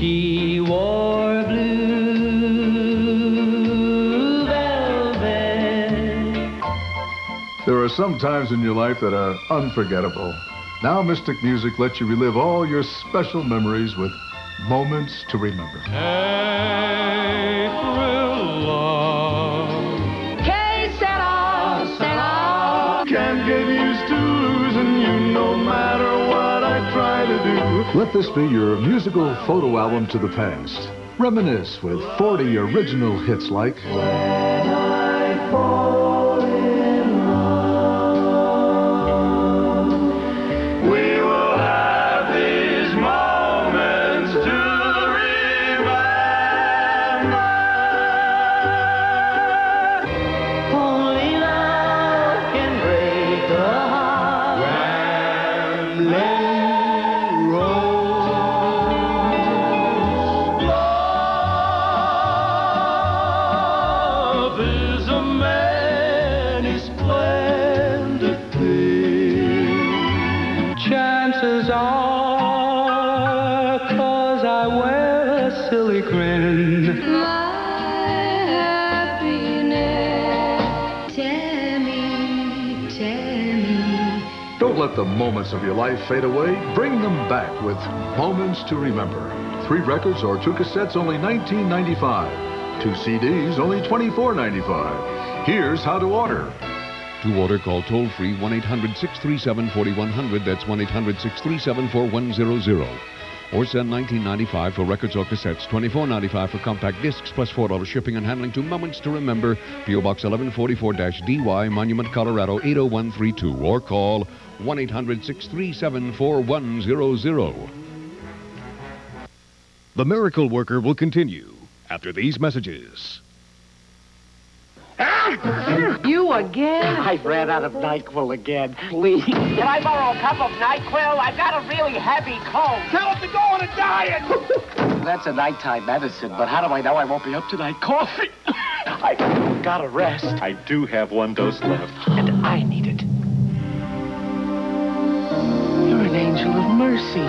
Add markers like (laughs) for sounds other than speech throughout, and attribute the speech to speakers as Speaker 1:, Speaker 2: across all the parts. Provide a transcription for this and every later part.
Speaker 1: She wore blue velvet.
Speaker 2: There are some times in your life that are unforgettable. Now Mystic Music lets you relive all your special memories with moments to remember.
Speaker 1: Que sera, sera.
Speaker 2: Can't get used to Let this be your musical photo album to the past. Reminisce with 40 original hits like let the moments of your life fade away. Bring them back with Moments to Remember. Three records or two cassettes, only $19.95. Two CDs, only $24.95. Here's how to order.
Speaker 3: To order, call toll free 1 800 637 4100. That's 1 800 637 4100. Or send 1995 for records or cassettes, 24.95 for compact discs, plus $4 shipping and handling to Moments to Remember, P.O. Box 1144-DY, Monument, Colorado 80132. Or call 1 800 637 4100.
Speaker 4: The Miracle Worker will continue after these messages.
Speaker 5: You again?
Speaker 6: I've ran out of NyQuil again. Please. Can I borrow a cup of NyQuil? I've got a really heavy cold. Tell him to go on a diet. (laughs) That's a nighttime medicine, but how do I know I won't be up tonight? Coffee. (laughs) I gotta rest.
Speaker 7: I do have one dose left.
Speaker 6: And I need it. Angel of mercy.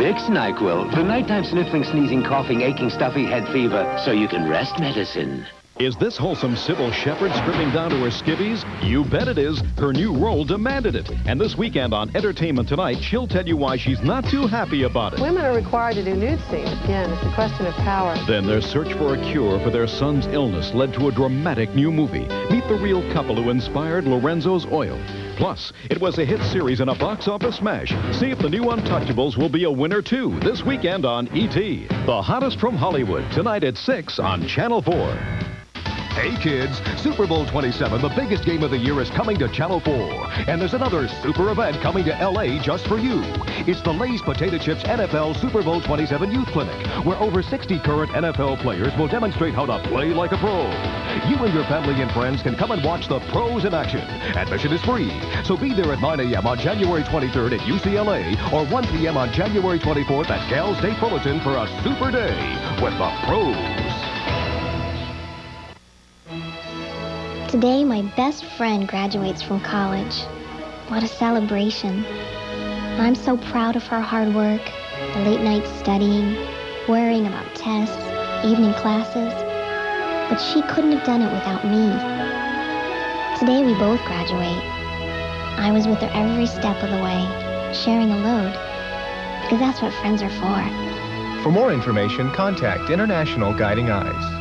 Speaker 8: Vicks NyQuil, the nighttime sniffling, sneezing, coughing, aching, stuffy head fever, so you can rest medicine.
Speaker 4: Is this wholesome Cybill Shepherd stripping down to her skivvies? You bet it is. Her new role demanded it. And this weekend on Entertainment Tonight, she'll tell you why she's not too happy about it.
Speaker 5: Women are required to do nude scenes. Again, it's a question of power.
Speaker 4: Then their search for a cure for their son's illness led to a dramatic new movie. Meet the real couple who inspired Lorenzo's Oil. Plus, it was a hit series and a box office smash. See if the new Untouchables will be a winner too this weekend on E.T. The hottest from Hollywood tonight at 6 on Channel 4. Hey kids, Super Bowl 27, the biggest game of the year, is coming to Channel 4. And there's another super event coming to LA just for you. It's the Lay's Potato Chips NFL Super Bowl 27 Youth Clinic, where over 60 current NFL players will demonstrate how to play like a pro. You and your family and friends can come and watch the pros in action. Admission is free, so be there at 9 a.m. on January 23rd at UCLA or 1 p.m. on January 24th at Cal State Fullerton for a super day with the pros.
Speaker 9: Today, my best friend graduates from college. What a celebration. I'm so proud of her hard work, the late nights studying, worrying about tests, evening classes. But she couldn't have done it without me. Today, we both graduate. I was with her every step of the way, sharing a load, because that's what friends are for.
Speaker 10: For more information, contact International Guiding Eyes.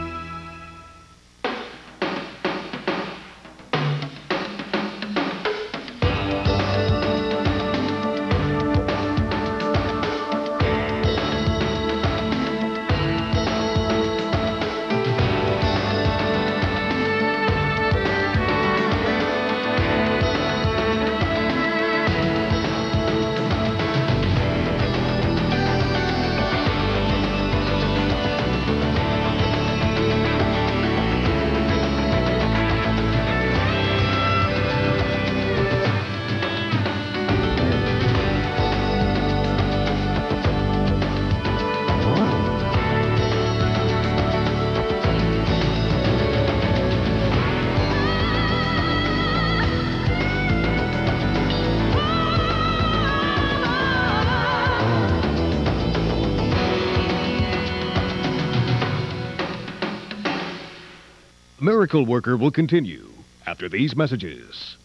Speaker 3: Miracle Worker will continue after these messages.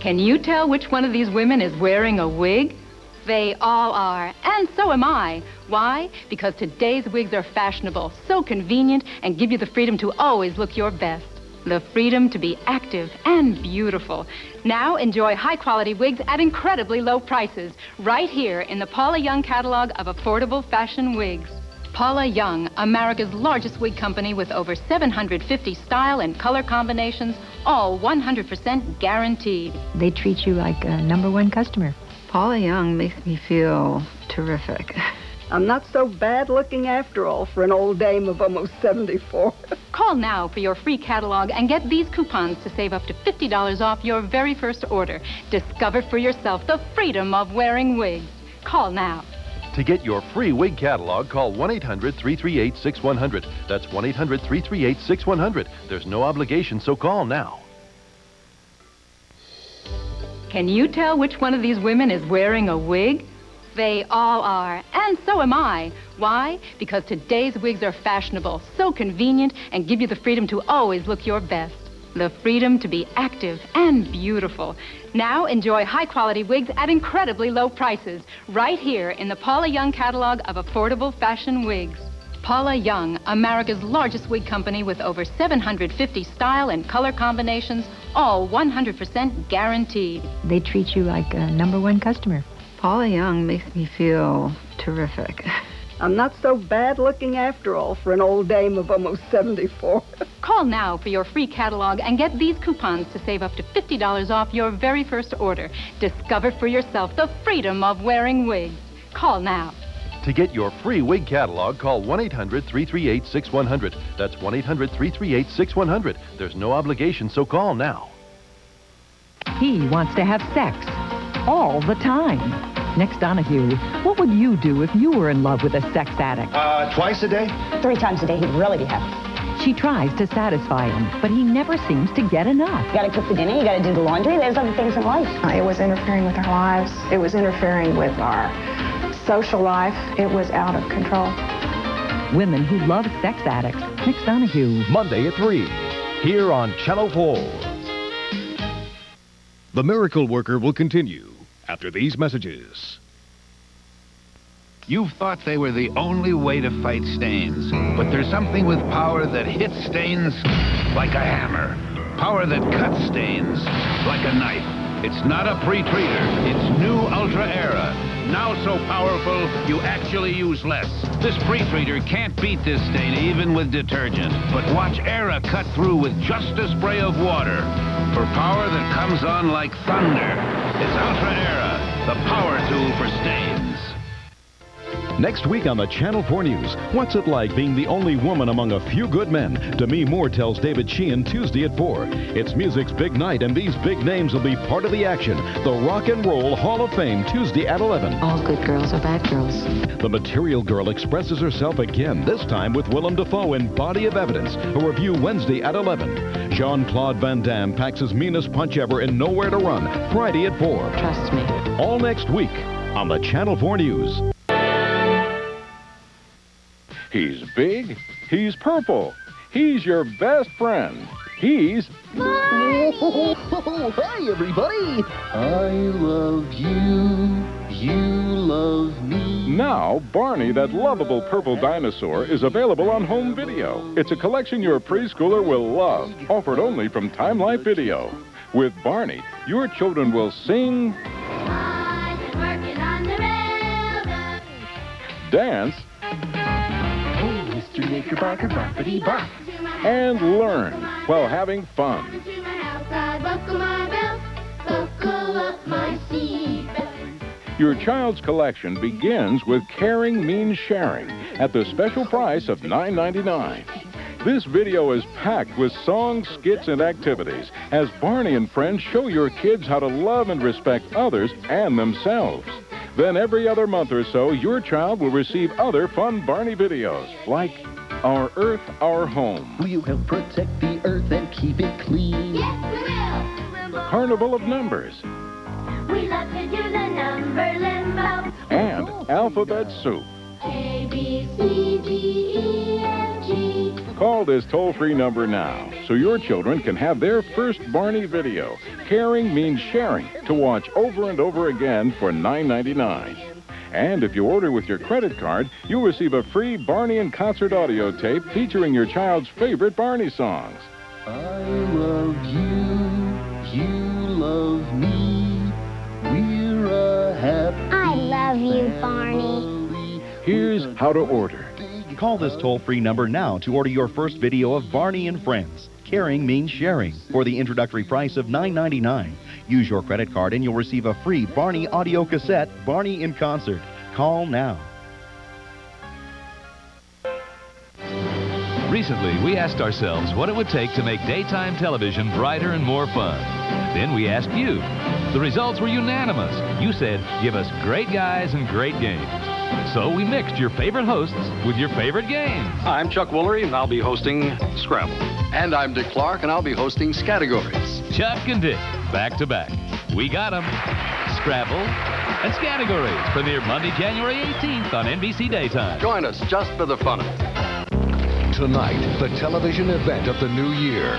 Speaker 11: Can you tell which one of these women is wearing a wig? They all are, and so am I. Why? Because today's wigs are fashionable, so convenient, and give you the freedom to always look your best. The freedom to be active and beautiful. Now enjoy high quality wigs at incredibly low prices, right here in the Paula Young catalog of affordable fashion wigs. Paula Young, America's largest wig company with over 750 style and color combinations, all 100% guaranteed.
Speaker 12: They treat you like a number one customer.
Speaker 13: Paula Young makes me feel terrific.
Speaker 14: I'm not so bad looking after all for an old dame of almost 74.
Speaker 11: Call now for your free catalog and get these coupons to save up to $50 off your very first order. Discover for yourself the freedom of wearing wigs. Call now.
Speaker 15: To get your free wig catalog, call 1 800 338 6100. That's 1 800 338 6100. There's no obligation, so call now.
Speaker 11: Can you tell which one of these women is wearing a wig? They all are, and so am I. Why? Because today's wigs are fashionable, so convenient, and give you the freedom to always look your best. The freedom to be active and beautiful. Now enjoy high quality wigs at incredibly low prices, right here in the Paula Young catalog of affordable fashion wigs. Paula Young, America's largest wig company with over 750 style and color combinations, all 100% guaranteed.
Speaker 12: They treat you like a number one customer.
Speaker 13: Paula Young makes me feel terrific. (laughs)
Speaker 14: I'm not so bad looking after all for an old dame of almost 74. (laughs)
Speaker 11: Call now for your free catalog and get these coupons to save up to $50 off your very first order. Discover for yourself the freedom of wearing wigs. Call now.
Speaker 15: To get your free wig catalog, call 1 800 338 6100. That's 1 800 338 6100. There's no obligation, so call now.
Speaker 16: He wants to have sex all the time. Next, Donahue, what would you do if you were in love with a sex addict?
Speaker 17: Uh, twice a day?
Speaker 18: Three times a day, he'd really be happy.
Speaker 16: She tries to satisfy him, but he never seems to get enough.
Speaker 18: You gotta cook the dinner, you gotta do the laundry, there's other things in life.
Speaker 5: It was interfering with our lives. It was interfering with our social life. It was out of control.
Speaker 16: Women who love sex addicts. Next, Donahue.
Speaker 4: Monday at 3, here on Channel 4.
Speaker 3: The Miracle Worker will continue after these messages.
Speaker 19: You've thought they were the only way to fight stains, but there's something with power that hits stains like a hammer. Power that cuts stains like a knife. It's not a pre-treater. It's new Ultra Era. Now so powerful, you actually use less. This pre-treater can't beat this stain even with detergent. But watch Era cut through with just a spray of water. For power that comes on like thunder, it's Ultra Era, the power tool for stains.
Speaker 4: Next week on the Channel 4 News, what's it like being the only woman among a few good men? Demi Moore tells David Sheehan Tuesday at 4. It's music's big night, and these big names will be part of the action. The Rock and Roll Hall of Fame, Tuesday at 11.
Speaker 12: All good girls are bad girls.
Speaker 4: The Material Girl expresses herself again, this time with Willem Dafoe in Body of Evidence, a review Wednesday at 11. Jean-Claude Van Damme packs his meanest punch ever in Nowhere to Run, Friday at 4.
Speaker 12: Trust me.
Speaker 4: All next week on the Channel 4 News.
Speaker 20: He's big. He's purple. He's your best friend. He's.
Speaker 21: Oh, hi, everybody. I love you. You love me.
Speaker 20: Now, Barney, that lovable purple dinosaur, is available on home video. It's a collection your preschooler will love, offered only from Time Life Video. With Barney, your children will sing, dance,
Speaker 21: Mr. Knickerbocker, boppity bop.
Speaker 20: and learn while having fun. Your child's collection begins with Caring Means Sharing at the special price of $9.99. This video is packed with songs, skits, and activities as Barney and friends show your kids how to love and respect others and themselves. Then every other month or so, your child will receive other fun Barney videos like Our Earth, Our Home,
Speaker 21: Will you help protect the earth and keep it clean? Yes, we will!
Speaker 20: Carnival of Numbers,
Speaker 22: We love to do the number limbo.
Speaker 20: and Alphabet Soup.
Speaker 22: A, B, C, D, F, G.
Speaker 20: Call this toll-free number now so your children can have their first Barney video. Caring means sharing to watch over and over again for $9.99. And if you order with your credit card, you'll receive a free Barney and concert audio tape featuring your child's favorite Barney songs.
Speaker 14: I love you, you love me. We're a happy
Speaker 21: I love you, Barney.
Speaker 20: Here's how to order.
Speaker 4: Call this toll-free number now to order your first video of Barney and Friends. Caring means sharing for the introductory price of $9.99. Use your credit card and you'll receive a free Barney audio cassette, Barney in Concert. Call now.
Speaker 17: Recently, we asked ourselves what it would take to make daytime television brighter and more fun. Then we asked you. The results were unanimous. You said, give us great guys and great games. So we mixed your favorite hosts with your favorite games.
Speaker 23: I'm Chuck Woolery, and I'll be hosting Scrabble.
Speaker 24: And I'm Dick Clark, and I'll be hosting Scattergories.
Speaker 17: Chuck and Dick, back to back. We got 'em. Scrabble and Scattergories premiere Monday, January 18th on NBC Daytime.
Speaker 24: Join us just for the fun of it.
Speaker 25: Tonight, the television event of the new year.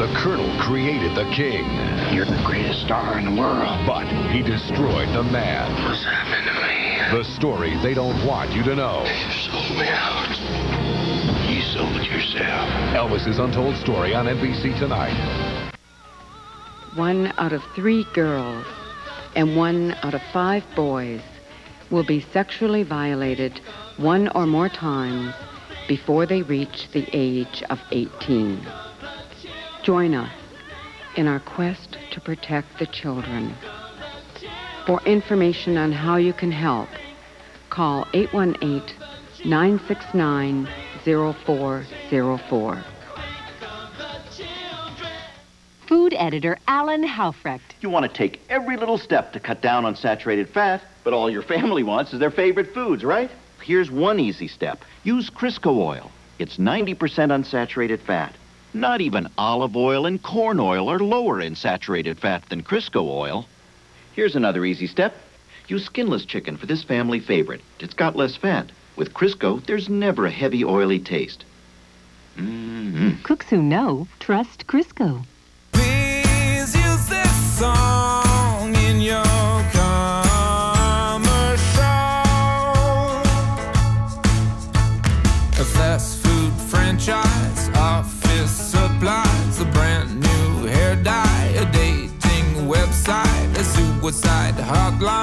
Speaker 25: The Colonel created the king.
Speaker 26: You're the greatest star in the world.
Speaker 25: But he destroyed the man.
Speaker 26: What's happening to me?
Speaker 25: The story they don't want you to know.
Speaker 26: You sold me out. You sold yourself.
Speaker 25: Elvis's Untold Story on NBC tonight.
Speaker 27: One out of three girls and one out of five boys will be sexually violated one or more times before they reach the age of 18. Join us in our quest to protect the children. For information on how you can help, call 818-969-0404.
Speaker 16: Food editor Alan Haufrecht.
Speaker 28: You want to take every little step to cut down on saturated fat, but all your family wants is their favorite foods, right? Here's one easy step. Use Crisco oil. It's 90% unsaturated fat. Not even olive oil and corn oil are lower in saturated fat than Crisco oil. Here's another easy step. Use skinless chicken for this family favorite. It's got less fat. With Crisco, there's never a heavy, oily taste. Mm-hmm.
Speaker 16: Cooks who know trust Crisco.
Speaker 22: Please use this song. suicide. Hotline